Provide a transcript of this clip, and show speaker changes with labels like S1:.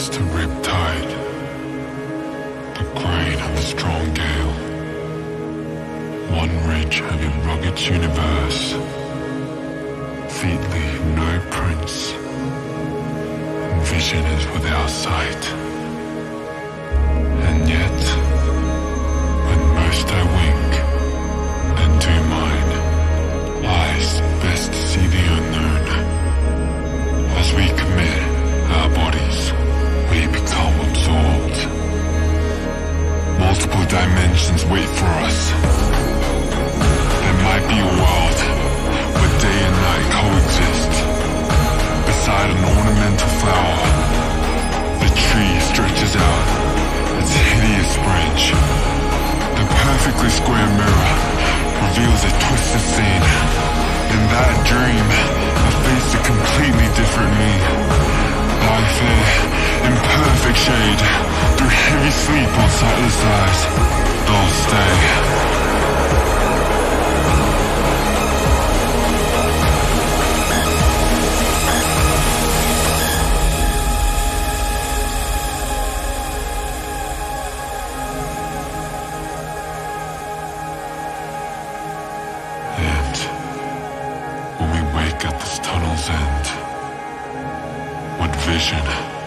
S1: past a riptide, the grain of a strong gale. One ridge having rugged universe, feet leave no prints, vision is without sight. Dimensions wait for us. There might be a world where day and night coexist. Beside an ornamental flower, the tree stretches out its hideous branch. The perfectly square mirror reveals a twisted scene. In that dream, I face a completely different me. Sleep on eyes. They'll stay. And when we wake at this tunnel's end, what vision?